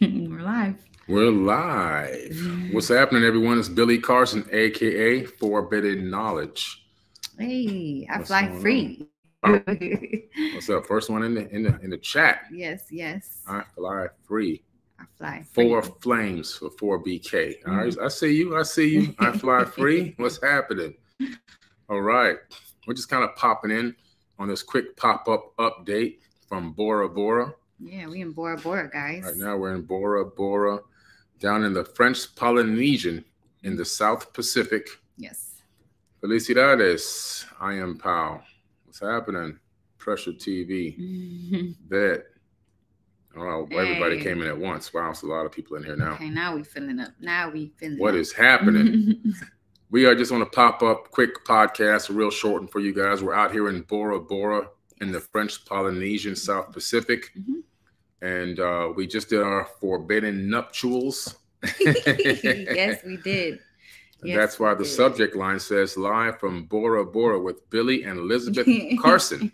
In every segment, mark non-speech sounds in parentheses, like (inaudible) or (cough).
(laughs) We're live. We're live. What's happening, everyone? It's Billy Carson, aka Forbidden Knowledge. Hey, I What's fly free. (laughs) What's up? First one in the in the in the chat. yes, yes. I fly free. I fly free. Four flames for four BK. All right, Mm-hmm. I see you. I see you. I fly free. (laughs) What's happening? All right, we're just kind of popping in on this quick pop up update from Bora Bora. Yeah, we in Bora Bora, guys. Right now, we're in Bora Bora, down in the French Polynesian in the South Pacific. Yes. Felicidades. I am Pal. What's happening? Pressure TV. (laughs) Bet. Oh, everybody Hey. came in at once. Wow, it's a lot of people in here now. Okay, now we filling up. Now we filling What up. is happening? (laughs) we are just on a pop up quick podcast, real short one for you guys. We're out here in Bora Bora in the French Polynesian South Pacific. Mhm. And uh, we just did our forbidden nuptials. (laughs) yes, we (laughs) did. Yes, that's why the did. subject line says live from Bora Bora with Billy and Elisabeth (laughs) Carson.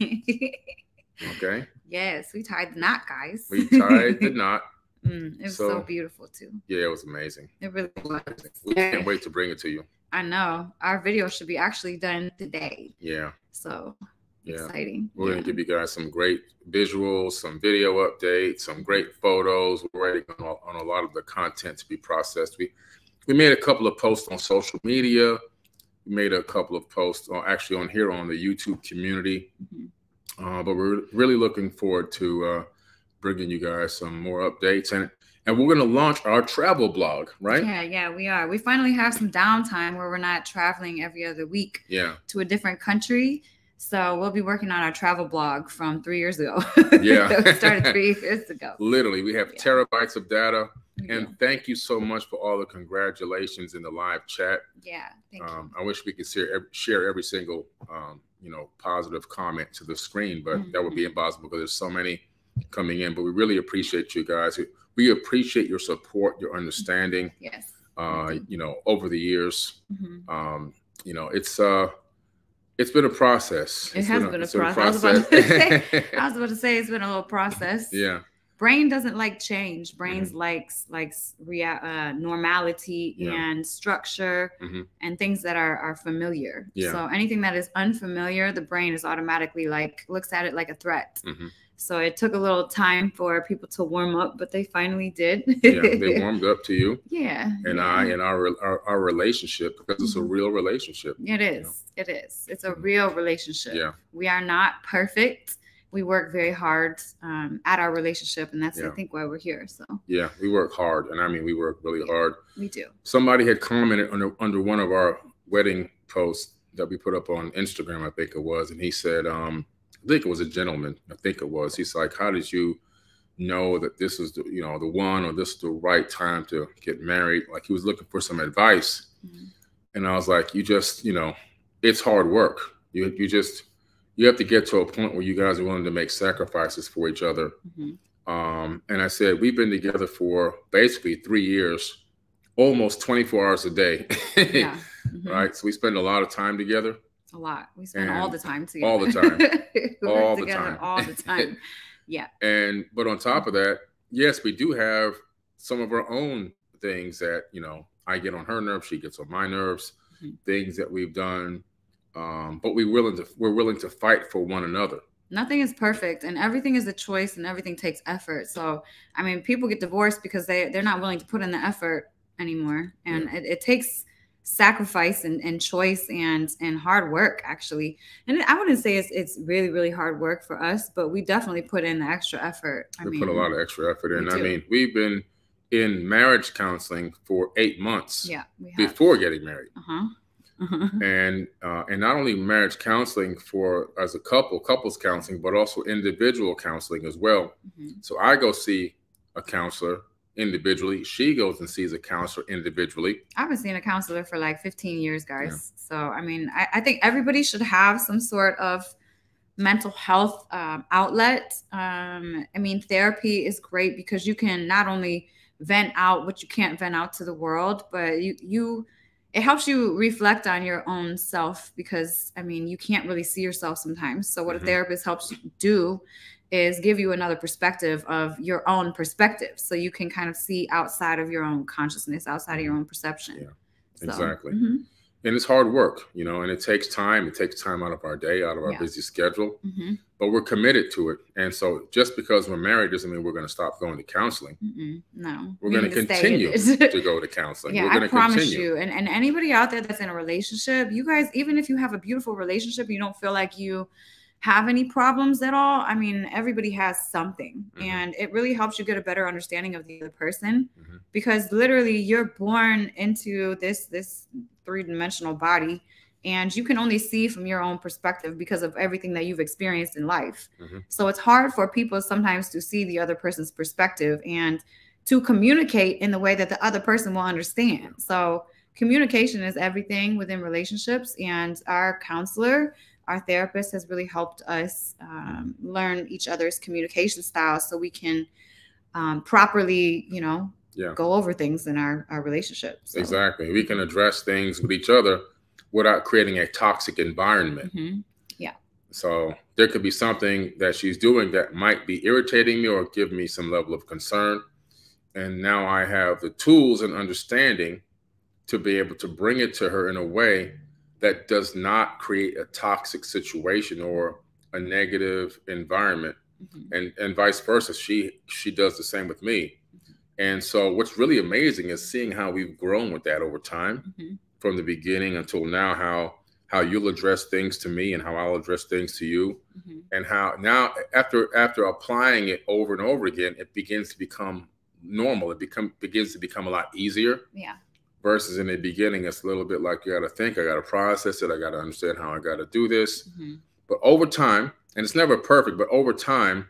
Okay. yes, we tied the knot, guys. We tied the knot. Mm, it was so, So- beautiful too. Yeah, it was amazing. It really was. We can't wait to bring it to you. I know. Our video should be actually done today. Yeah. So Yeah. exciting. We're Yeah. going to give you guys some great visuals, some video updates, some great photos. We're waiting on, a- on a lot of the content to be processed. We we made a couple of posts on social media. We made a couple of posts on, actually on here on the YouTube community. Mhm. Uh, but we're really looking forward to uh, bringing you guys some more updates and and we're going to launch our travel blog, right? Yeah, yeah, we are. We finally have some downtime where we're not traveling every other week Yeah. to a different country. So we'll be working on our travel blog from three years ago. (laughs) Yeah. (laughs) started three (laughs) years ago. Literally, we have Yeah. terabytes of data. Yeah, And thank you so much for all the congratulations in the live chat. yeah thank Um, I wish we could share every, share every single, um, you know, positive comment to the screen, but that would be Mm-hmm. impossible because there's so many coming in. But we really appreciate you guys. We appreciate your support, your understanding. Yes. Uh, you know, over the years, Mhm. um, you know, it's uh, it's been a process. It It's has been a it's process. I was about to say- (laughs) I was about to say it's been a little process. yeah, Brain doesn't like change. Brains Mm-hmm. likes likes rea- uh, normality Yeah. and structure Mhm. and things that are are familiar. Yeah. So anything that is unfamiliar, the brain is automatically like looks at it like a threat. Mhm. So it took a little time for people to warm up, but they finally did. yeah. They (laughs) warmed up to you yeah. and yeah. I and our, our our relationship because it's a Mhm. real relationship. It is. It is. It's a real relationship. Yeah. We are not perfect. We work very hard um, at our relationship, and that's Yeah. I think why we're here. So Yeah, we work hard, and I mean we work really Yeah. hard. we do. Somebody had commented under under one of our wedding posts that we put up on Instagram, I think it was, and he said, um, I think it was a gentleman, I think it was. He's like, "How did you know that this is the you know the one or this is the right time to get married?" Like he was looking for some advice, Mhm. and I was like, "You just you know, it's hard work. You you just you have to get to a point where you guys are willing to make sacrifices for each other." Mhm. Um, and I said, we've been together for basically three years, almost 24 hours a day. (laughs) Yeah. Mhm. right. So we spend a lot of time together. A lot. We spend all the time together. all the time. (laughs) We work All the together time. All the (laughs) time. Yeah. And, but on top of that, yes, we do have some of our own things that, you know, I get on her nerves, she gets on my nerves, Mhm. things that we've done. Um, but we're willing to, we're willing to fight for one another. Nothing is perfect, and everything is a choice, and everything takes effort. So, I mean, people get divorced because they they're not willing to put in the effort anymore, and it, it takes sacrifice and, and choice and and hard work actually and i wouldn't say it's it's really really hard work for us but we definitely put in the extra effort i we mean put a lot of extra effort in. I mean, we've been in marriage counseling for eight months yeah before getting married. uh-huh uh-huh (laughs) and uh, and not only marriage counseling for as a couple, couples counseling, but also individual counseling as well. Mhm. So I go see a counselor individually. She goes and sees a counselor individually. I've been seeing a counselor for like 15 years, guys. So, I mean, I, I think everybody should have some sort of mental health um, outlet. Um, I mean, therapy is great because you can not only vent out what you can't vent out to the world, but you, you, it helps you reflect on your own self because I mean, you can't really see yourself sometimes. So, what Mhm. a therapist helps you do is give you another perspective of your own perspective. So you can kind of see outside of your own consciousness outside of your own perception. Yeah so, exactly. mm-hmm. and it's hard work you know and it takes time. It takes time out of our day out of our yeah. busy schedule mm-hmm. but we're committed to it. And so just because we're married doesn't mean we're going to stop going to counseling. Mm-mm, no. We're going to continue (laughs) to go to counseling. Yeah i promise continue. you. And, and anybody out there that's in a relationship you guys even if you have a beautiful relationship you don't feel like you have any problems at all, I mean, everybody has something. Mm-hmm. And it really helps you get a better understanding of the other person mm-hmm. because literally you're born into this this three-dimensional body and you can only see from your own perspective because of everything that you've experienced in life. Mm-hmm. So it's hard for people sometimes to see the other person's perspective and to communicate in the way that the other person will understand. So communication is everything within relationships and our counselor our therapist has really helped us um, learn each other's communication styles so we can um, properly, you know, yeah. go over things in our, our relationship. So. Exactly. We can address things with each other without creating a toxic environment. Mm-hmm. Yeah. So there could be something that she's doing that might be irritating me or give me some level of concern. And now I have the tools and understanding to be able to bring it to her in a way that does not create a toxic situation or a negative environment mm-hmm. and and vice versa she she does the same with me mm-hmm. and so what's really amazing is seeing how we've grown with that over time mm-hmm. from the beginning until now how how you'll address things to me and how I'll address things to you mm-hmm. and how now after after applying it over and over again it begins to become normal it become begins to become a lot easier yeah versus in the beginning it's a little bit like you got to think i got to process it i got to understand how i got to do this mm-hmm. but over time and it's never perfect but over time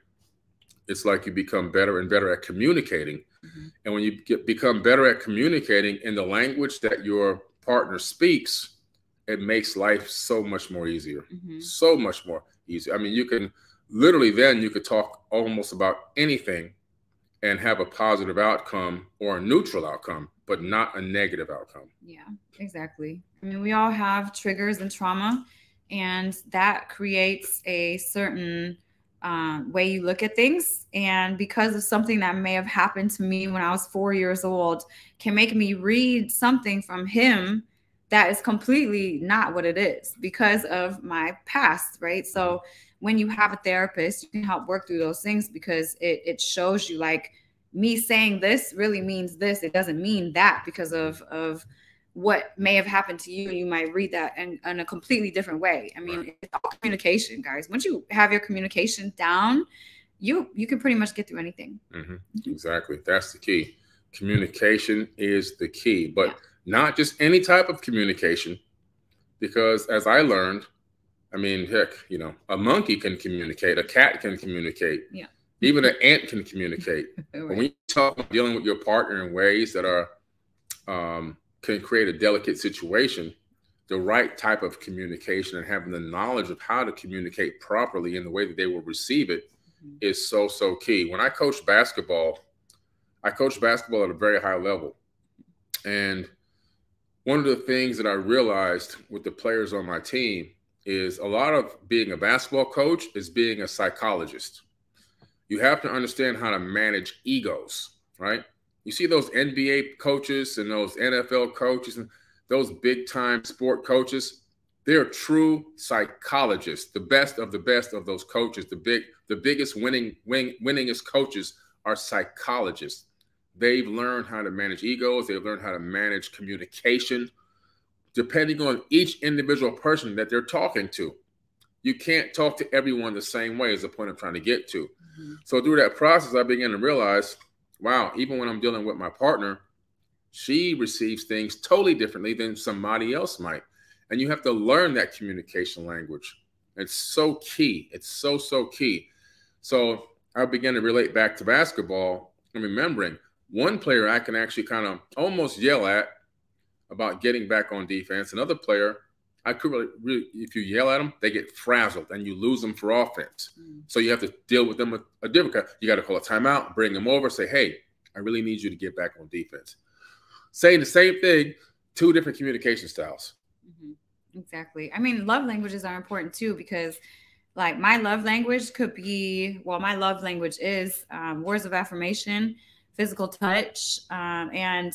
it's like you become better and better at communicating mm-hmm. and when you get, become better at communicating in the language that your partner speaks it makes life so much more easier mm-hmm. so much more easy i mean you can literally then you could talk almost about anything and have a positive outcome or a neutral outcome but not a negative outcome. Yeah, exactly. I mean, we all have triggers and trauma, and that creates a certain uh, way you look at things. And because of something that may have happened to me when I was four years old, can make me read something from him that is completely not what it is because of my past, right? So when you have a therapist, you can help work through those things because it, it shows you like me saying this really means this. It doesn't mean that because of of what may have happened to you. You might read that in, in a completely different way. I mean, it's all communication, guys. Once you have your communication down, you you can pretty much get through anything. Mm-hmm. mm-hmm. Exactly. That's the key. Communication is the key, but yeah. not just any type of communication. Because as I learned, I mean, heck, you know, a monkey can communicate, a cat can communicate. Yeah. Even an ant can communicate. (laughs) right. When you talk about dealing with your partner in ways that are um, can create a delicate situation, the right type of communication and having the knowledge of how to communicate properly in the way that they will receive it mm-hmm. is so so key. When I coached basketball, I coached basketball at a very high level, and one of the things that I realized with the players on my team is a lot of being a basketball coach is being a psychologist. You have to understand how to manage egos, right? You see those NBA coaches and those NFL coaches and those big time sport coaches, they're true psychologists, the best of the best of those coaches, the big the biggest winning win, winningest coaches are psychologists. They've learned how to manage egos, they've learned how to manage communication depending on each individual person that they're talking to. You can't talk to everyone the same way is the point I'm trying to get to. Mm-hmm. So through that process, I began to realize, wow, even when I'm dealing with my partner, she receives things totally differently than somebody else might. And you have to learn that communication language. It's so key. It's so, so key. So I began to relate back to basketball and remembering one player I can actually kind of almost yell at about getting back on defense. Another player I could really, really, if you yell at them, they get frazzled and you lose them for offense. Mm. So you have to deal with them with a different. You got to call a timeout, bring them over, say, "Hey, I really need you to get back on defense." Saying the same thing, two different communication styles. Mm-hmm. Exactly. I mean, love languages are important too because Like my love language could be, well, my love language is um, words of affirmation, physical touch, um, and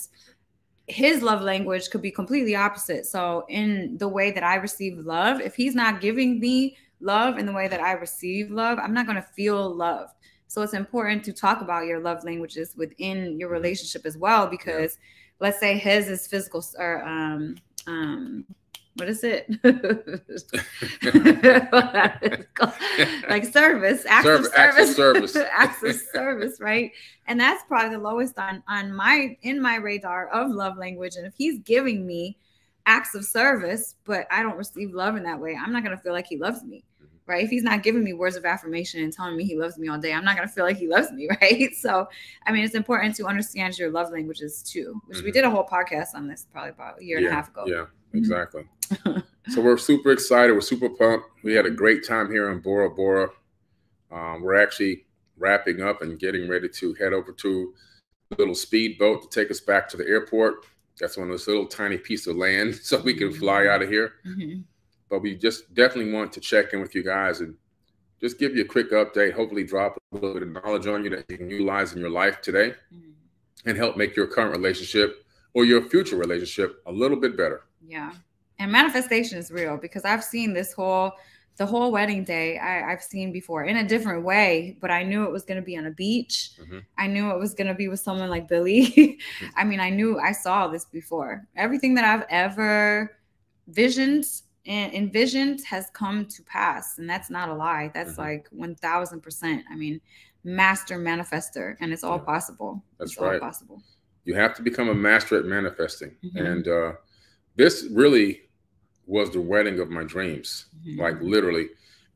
his love language could be completely opposite. So, in the way that I receive love, if he's not giving me love in the way that I receive love, I'm not going to feel loved. So, it's important to talk about your love languages within your relationship as well, because yeah. let's say his is physical or um, um, what is it? (laughs) (laughs) like service, acts service, of service, service, (laughs) acts of service, right? And that's probably the lowest on on my in my radar of love language. And if he's giving me acts of service, but I don't receive love in that way, I'm not gonna feel like he loves me, mm-hmm. right? If he's not giving me words of affirmation and telling me he loves me all day, I'm not gonna feel like he loves me, right? So, I mean, it's important to understand your love languages too, which mm-hmm. we did a whole podcast on this probably about a year yeah, and a half ago. Yeah, exactly. so we're super excited. We're super pumped. We had a great time here in Bora Bora. Um, we're actually wrapping up and getting ready to head over to a little speedboat to take us back to the airport. That's on this little tiny piece of land (laughs) so we can fly out of here. Mm-hmm. But we just definitely want to check in with you guys and just give you a quick update, hopefully drop a little bit of knowledge on you that you can utilize in your life today mm-hmm. and help make your current relationship or your future relationship a little bit better. Yeah and manifestation is real because I've seen this whole the whole wedding day I, have seen before in a different way, but I knew it was going to be on a beach. Mm-hmm. I knew it was going to be with someone like Billy. (laughs) I mean, I knew I saw this before. Everything that I've ever visioned and envisioned has come to pass, and that's not a lie. That's mm-hmm. like one thousand percent. I mean, master manifester, and it's all yeah. possible. That's it's right. possible. You have to become a master at manifesting, mm-hmm. and uh, this really was the wedding of my dreams. Mm-hmm. Like literally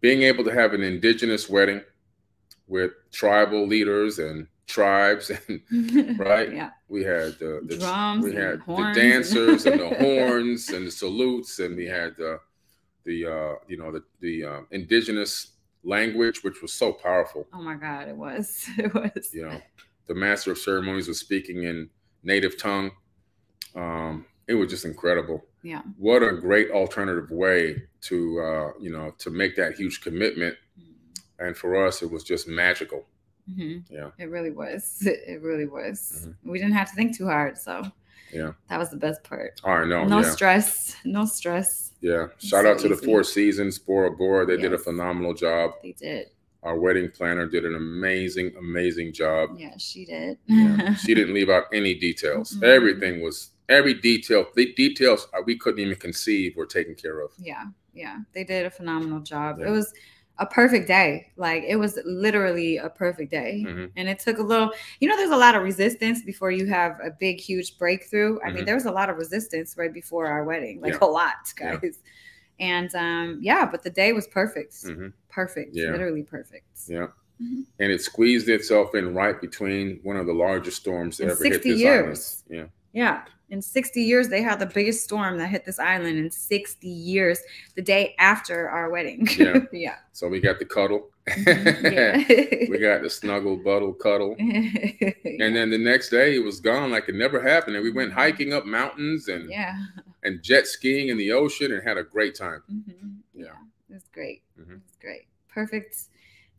being able to have an indigenous wedding with tribal leaders and tribes and (laughs) right? Yeah. We had the, the drums we had the dancers and the (laughs) horns and the salutes and we had the the uh you know the the uh, indigenous language which was so powerful. Oh my god it was. (laughs) It was. You know the master of ceremonies was speaking in native tongue. Um it was just incredible. Yeah. What a great alternative way to uh, you know to make that huge commitment. Mm-hmm. and for us it was just magical. Mm-hmm. yeah. It really was. (laughs) It really was. Mm-hmm. we didn't have to think too hard so yeah. that was the best part. All right no no yeah. stress. No stress. Yeah. Shout so out to easy. the four seasons bora bora. They yes. did a phenomenal job. They did. Our wedding planner did an amazing amazing job. Yeah she did. Yeah. (laughs) she didn't leave out any details. Mm-hmm. everything was every detail, the details we couldn't even conceive were taken care of. Yeah, yeah, they did a phenomenal job. Yeah. It was a perfect day. Like it was literally a perfect day. Mm-hmm. And it took a little, you know, there's a lot of resistance before you have a big, huge breakthrough. I mm-hmm. mean, there was a lot of resistance right before our wedding, like yeah. a lot, guys. Yeah. And um, yeah, but the day was perfect. Mm-hmm. Perfect. Yeah. Literally perfect. Yeah. Mm-hmm. And it squeezed itself in right between one of the largest storms that ever hit this years. island. Yeah. Yeah. In 60 years they had the biggest storm that hit this island in 60 years the day after our wedding. Yeah, (laughs) yeah. so we got the cuddle. Mm-hmm. (laughs) we got the snuggle buddle cuddle. (laughs) And then the next day it was gone like it never happened. And we went hiking up mountains and yeah. and jet skiing in the ocean and had a great time. Mm-hmm. yeah. yeah. It was great. Mm-hmm. it was great. Perfect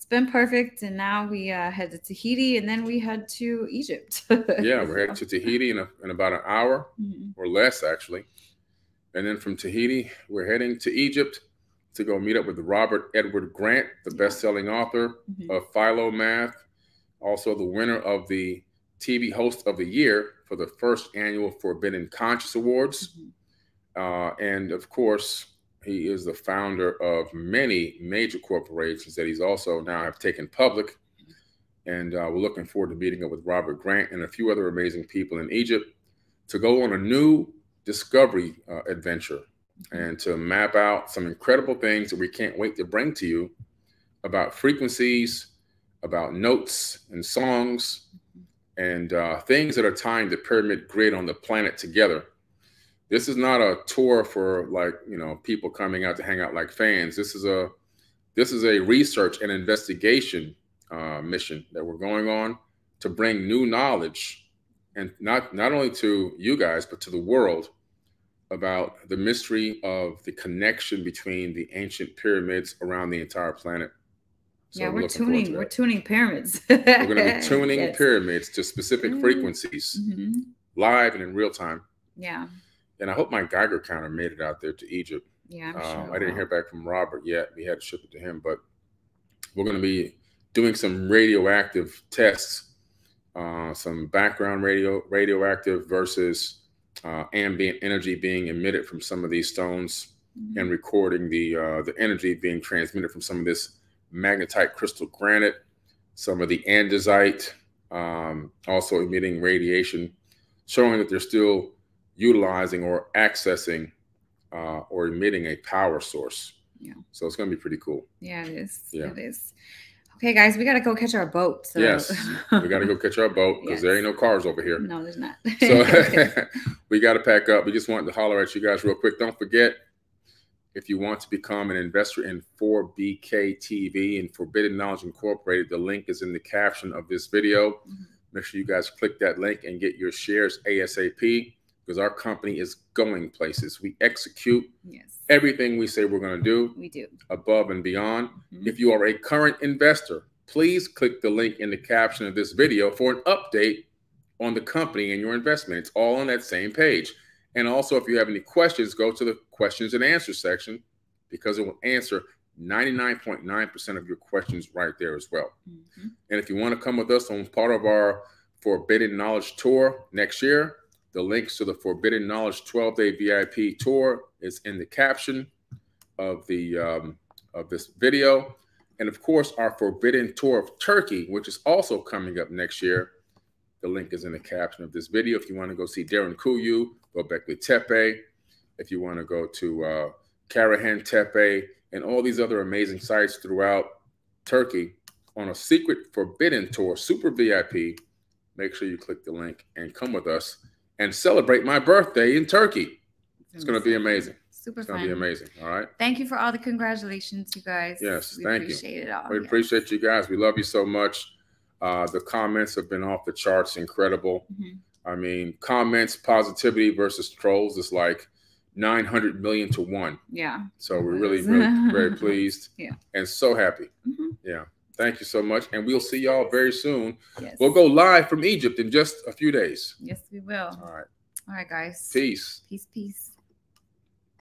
it's been perfect. And now we uh, head to Tahiti and then we head to Egypt. (laughs) yeah, we're heading to Tahiti in, a, in about an hour mm-hmm. or less, actually. And then from Tahiti, we're heading to Egypt to go meet up with Robert Edward Grant, the yeah. best selling author mm-hmm. of Philomath, also the winner of the TV Host of the Year for the first annual Forbidden Conscious Awards. Mm-hmm. Uh, and of course, he is the founder of many major corporations that he's also now have taken public. And uh, we're looking forward to meeting up with Robert Grant and a few other amazing people in Egypt to go on a new discovery uh, adventure and to map out some incredible things that we can't wait to bring to you about frequencies, about notes and songs, and uh, things that are tying the pyramid grid on the planet together this is not a tour for like you know people coming out to hang out like fans this is a this is a research and investigation uh, mission that we're going on to bring new knowledge and not not only to you guys but to the world about the mystery of the connection between the ancient pyramids around the entire planet. So yeah, we're, we're tuning. We're tuning pyramids. (laughs) we're going to be (laughs) tuning yes. pyramids to specific mm-hmm. frequencies, mm-hmm. live and in real time. Yeah. And I hope my Geiger counter made it out there to Egypt. Yeah, I'm um, sure. I didn't hear back from Robert yet. We had to ship it to him, but we're going to be doing some radioactive tests, uh, some background radio radioactive versus uh, ambient energy being emitted from some of these stones, mm-hmm. and recording the uh, the energy being transmitted from some of this magnetite crystal granite, some of the andesite, um, also emitting radiation, showing that they're still utilizing or accessing uh, or emitting a power source. Yeah. So it's going to be pretty cool. Yeah, it is. Yeah. It is. Okay, guys, we got to go catch our boat. So. Yes, we got to go (laughs) catch our boat because yes. there ain't no cars over here. No, there's not. so (laughs) (laughs) we got to pack up. We just wanted to holler at you guys real quick. Don't forget, if you want to become an investor in 4BK TV and Forbidden Knowledge Incorporated, the link is in the caption of this video. Mm-hmm. Make sure you guys click that link and get your shares ASAP because our company is going places. We execute yes. everything we say we're going to do. We do. Above and beyond. Mm-hmm. If you are a current investor, please click the link in the caption of this video for an update on the company and your investment. It's all on that same page. And also, if you have any questions, go to the questions and answers section because it will answer 99.9% of your questions right there as well. Mm-hmm. And if you want to come with us on part of our Forbidden Knowledge Tour next year, the links to the Forbidden Knowledge 12 day VIP tour is in the caption of the um, of this video. And of course, our Forbidden Tour of Turkey, which is also coming up next year. The link is in the caption of this video. If you want to go see Derinkuyu, Göbekli Tepe. If you want to go to uh, Karahan Tepe and all these other amazing sites throughout Turkey on a secret forbidden tour, super VIP, make sure you click the link and come with us and celebrate my birthday in Turkey. It's going to be amazing. Super It's going to be amazing. All right. Thank you for all the congratulations, you guys. Yes, we thank appreciate you. It all. We yes. appreciate you guys. We love you so much. Uh, the comments have been off the charts, incredible. Mm-hmm. I mean, comments, positivity versus trolls is like 900 million to one. Yeah. So we're really, really very (laughs) pleased. Yeah. And so happy. Mm-hmm. Yeah. Thank you so much. And we'll see y'all very soon. Yes. We'll go live from Egypt in just a few days. Yes, we will. All right. All right, guys. Peace. Peace, peace.